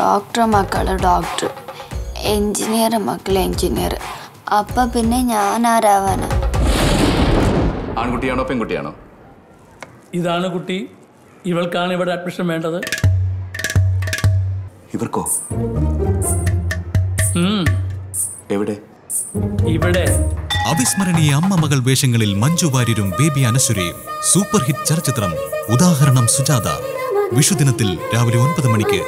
Doctor മക്കൾ doctor. Engineer മക്കൾ engineer അപ്പൊ പിന്നെ ഞാൻ ആരാവാന ആൺകുട്ടിയാണോ പെൺകുട്ടിയാണോ? ഇതാണ് കുട്ടി. ഇവൾക്കാണ് ഇവിടെ അഡ്മിഷൻ വേണ്ടത്. ഇവർക്കോ? എവിടെ? ഇവിടെ. അവിസ്മരണീയ അമ്മ മകൾ വേഷങ്ങളിൽ മഞ്ജു വാര്യരും ബേബി അനശ്വരയും സൂപ്പർ ഹിറ്റ് ചലച്ചിത്രം ഉദാഹരണം സുജാത. വിഷുദിനത്തിൽ രാവിലെ ഒൻപത് മണിക്ക്